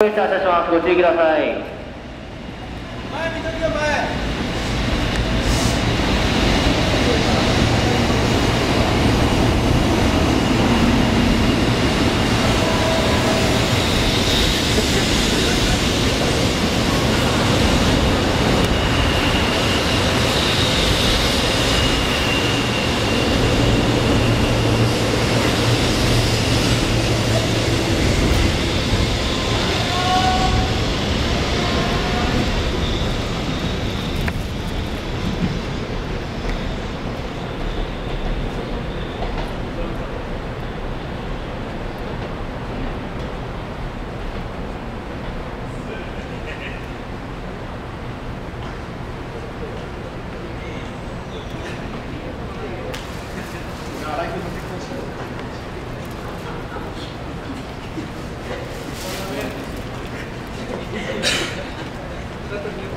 ご注意ください。Let them